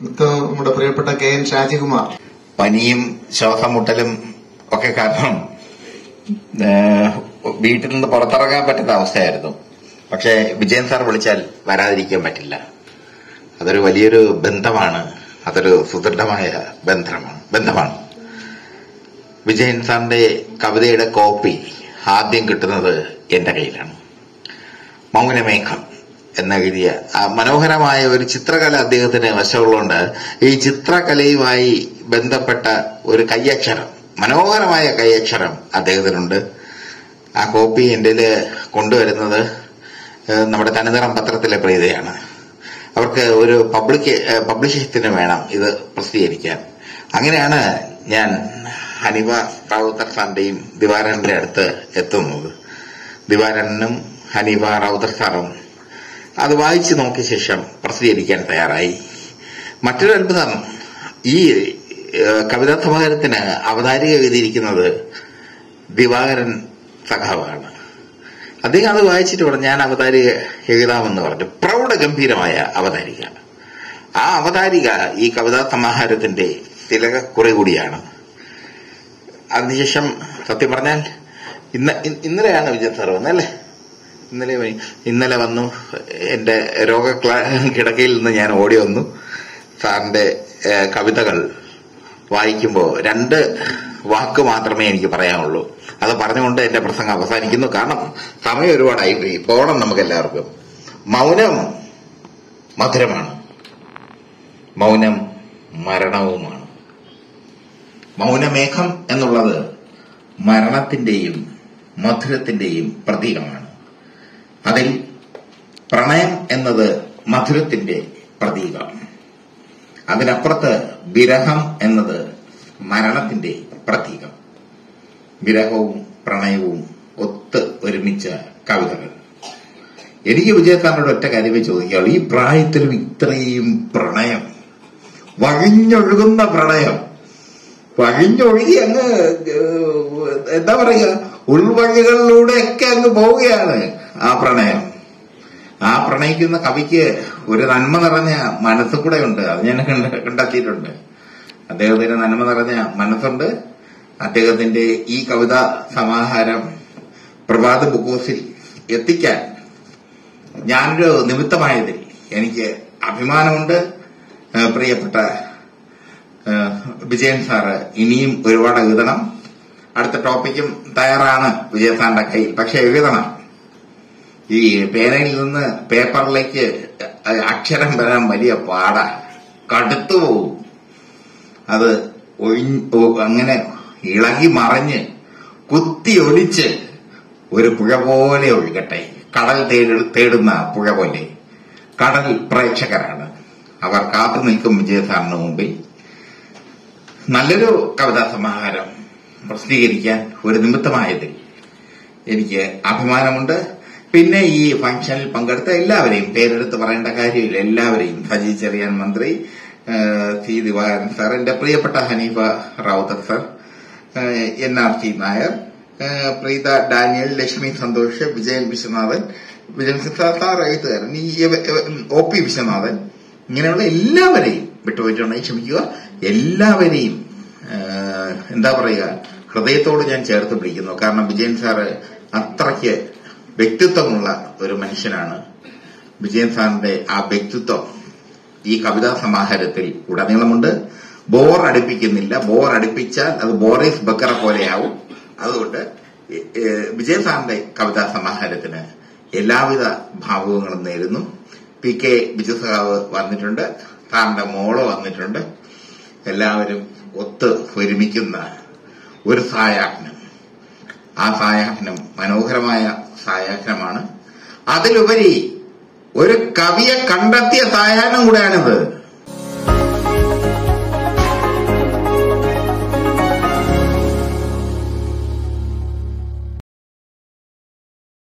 നമ്മുടെ പ്രിയപ്പെട്ട K N Shajikumar. പനിയും ശ്വാസമുട്ടലും ഒക്കെ കാരണം വീട്ടിൽ നിന്ന് പുറത്തിറങ്ങാൻ പറ്റുന്ന അവസ്ഥയായിരുന്നു. പക്ഷെ വിജയൻ സാർ വിളിച്ചാൽ വരാതിരിക്കാൻ പറ്റില്ല. അതൊരു വലിയൊരു ബന്ധമാണ്. അതൊരു സുദൃഢമായ ബന്ധമാണ്. ബന്ധമാണ്. വിജയൻ സാറിന്റെ കവിതയുടെ കോപ്പി ആദ്യം കിട്ടുന്നത് എന്റെ കയ്യിലാണ്. മൗനമേഘം. എന്നെഴുതിയ ആ മനോഹരമായ ഒരു ചിത്രകല അദ്ദേഹത്തിന് വശമുള്ളതുകൊണ്ട് ഈ ചിത്രകലയുമായി ബന്ധപ്പെട്ട ഒരു കയ്യക്ഷരം മനോഹരമായ കയ്യക്ഷരം അദ്ദേഹത്തിനുണ്ട്. ആ കോപ്പി എന്റെ കൊണ്ടുവരുന്നത് നമ്മുടെ തനിനിറം പത്രത്തിലെ പ്രീതയാണ്. അവർക്ക് ഒരു പബ്ലിക് പബ്ലിഷത്തിന് വേണം ഇത് പ്രസിദ്ധീകരിക്കാൻ. അങ്ങനെയാണ് ഞാൻ ഹനിവ റാവുത്തർ സാറിന്റെയും ദിവാരണിന്റെ അടുത്ത് എത്തുന്നത്. ദിവാരനും ഹനീഫ റൌദർ സാറും അത് വായിച്ചു നോക്കിയ ശേഷം പ്രസിദ്ധീകരിക്കാൻ തയ്യാറായി. മറ്റൊരു അത്ഭുതം ഈ കവിതാ സമാഹാരത്തിന് അവതാരിക എഴുതിയിരിക്കുന്നത് ദിവാകരൻ സഖാവാണ്. അദ്ദേഹം അത് വായിച്ചിട്ട് പറഞ്ഞു ഞാൻ അവതാരിക എഴുതാമെന്ന് പറഞ്ഞു. പ്രൗഢഗംഭീരമായ അവതാരിക. ആ അവതാരിക ഈ കവിതാ സമാഹാരത്തിന്റെ തിലകക്കുറി കൂടിയാണ്. അതിനുശേഷം സത്യം പറഞ്ഞാൽ ഇന്ന് ഇന്നലെയാണ് വിജയ സാർ വന്നല്ലേ ഇന്നലെ ഇന്നലെ വന്നു. എന്റെ രോഗ കിടക്കയിൽ നിന്ന് ഞാൻ ഓടി വന്നു. സാറിന്റെ കവിതകൾ വായിക്കുമ്പോൾ രണ്ട് വാക്ക് മാത്രമേ എനിക്ക് പറയാനുള്ളൂ. അത് പറഞ്ഞുകൊണ്ട് എന്റെ പ്രസംഗം അവസാനിക്കുന്നു. കാരണം സമയം ഒരുപാടായി പോയി പോകണം നമുക്ക് എല്ലാവർക്കും മൗനം മധുരമാണ്. മൗനം മരണവുമാണ്. മൗനമേഘം എന്നുള്ളത് മരണത്തിന്റെയും മധുരത്തിന്റെയും പ്രതീകമാണ്. അതിൽ പ്രണയം എന്നത് മധുരത്തിന്റെ പ്രതീകം. അതിനപ്പുറത്ത് വിരഹം എന്നത് മരണത്തിന്റെ പ്രതീകം. വിരഹവും പ്രണയവും ഒത്ത് ഒരുമിച്ച കവിതകൾ. എനിക്ക് വിജയക്കാരനോട് ഒറ്റ കാര്യമേ ചോദിക്കാവുള്ളൂ ഈ പ്രായത്തിലും ഇത്രയും പ്രണയം വഴിഞ്ഞൊഴുകുന്ന പ്രണയം വഴിഞ്ഞൊഴുകി അങ്ങ് എന്താ പറയുക ഉൾവഴികളിലൂടെയൊക്കെ അങ്ങ് പോവുകയാണ്. ആ പ്രണയം. ആ പ്രണയിക്കുന്ന കവിക്ക് ഒരു നന്മ നിറഞ്ഞ മനസ്സ് കൂടെ ഉണ്ട് അത് ഞാൻ കണ്ട- കണ്ടെത്തിയിട്ടുണ്ട് അദ്ദേഹത്തിന് നന്മ നിറഞ്ഞ മനസ്സുണ്ട്. അദ്ദേഹത്തിന്റെ ഈ കവിതാ സമാഹാരം പ്രഭാത ബുക്കോസിൽ എത്തിക്കാൻ ഞാനൊരു നിമിത്തമായതിൽ എനിക്ക് അഭിമാനമുണ്ട്. പ്രിയപ്പെട്ട വിജയൻ സാറ് ഇനിയും ഒരുപാട് എഴുതണം. അടുത്ത ടോപ്പിക്കും തയ്യാറാണ് വിജയൻ സാറിന്റെ കയ്യിൽ. പക്ഷെ എഴുതണം. ഈ പേനയിൽ നിന്ന് പേപ്പറിലേക്ക് അക്ഷരം വരാൻ വലിയ പാടാ. കടുത്തു പോവും. അത് അങ്ങനെ ഇളകി മറിഞ്ഞ് കുത്തി ഒലിച്ച് ഒരു പുഴ പോലെ ഒഴുകട്ടെ. കടൽ തേടുന്ന പുഴ പോലെ. കടൽ പ്രേക്ഷകരാണ്. അവർ കാത്തു നിൽക്കും വിജയസാറിന് മുമ്പിൽ. നല്ലൊരു കവിതാ സമാഹാരം പ്രസിദ്ധീകരിക്കാൻ ഒരു നിമിത്തമായതിൽ എനിക്ക് അഭിമാനമുണ്ട്. പിന്നെ ഈ ഫംഗ്ഷനിൽ പങ്കെടുത്ത എല്ലാവരെയും പേരെടുത്ത് പറയേണ്ട കാര്യമില്ല. എല്ലാവരെയും. ഹജി ചെറിയാൻ മന്ത്രി സി ദിവാകരൻ സാർ എന്റെ പ്രിയപ്പെട്ട Haneefa Rawther sir N R C Nair Preetha Daniel Lakshmi Santhosh Vijayan Viswanathan Vijayan sir എഴുത്തുകാരൻ ഒ പി വിശ്വനാഥൻ ഇങ്ങനെയുള്ള എല്ലാവരെയും വിട്ടുപോയിട്ടുണ്ടെങ്കിൽ ക്ഷമിക്കുക. എല്ലാവരെയും എന്താ പറയുക ഹൃദയത്തോട് ഞാൻ ചേർത്ത് പിടിക്കുന്നു. കാരണം വിജയൻ സാറ് അത്രയ്ക്ക് വ്യക്തിത്വമുള്ള ഒരു മനുഷ്യനാണ് വിജയൻ സാറിന്റെ ആ വ്യക്തിത്വം. ഈ കവിതാ സമാഹാരത്തിൽ ഉടനീളമുണ്ട്. ബോർ അടുപ്പിക്കുന്നില്ല. ബോർ അടുപ്പിച്ചാൽ അത് ബോറീസ് ബക്കറ പോലെയാവും. അതുകൊണ്ട് വിജയൻ സാറിന്റെ കവിതാ സമാഹാരത്തിന് എല്ലാവിധ ഭാവുകങ്ങളും നേരുന്നു. പി കെ ബിജു വന്നിട്ടുണ്ട്. സാറിന്റെ മോൾ വന്നിട്ടുണ്ട്. എല്ലാവരും ഒത്ത് ഒരുമിക്കുന്ന ഒരു സായാഹ്നം. ആ സായാഹ്നം മനോഹരമായ സായാഹ്നമാണ് അതിലുപരി ഒരു കവിയെ കണ്ടെത്തിയ സായാഹ്നം കൂടെയാണിത്.